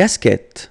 casquette.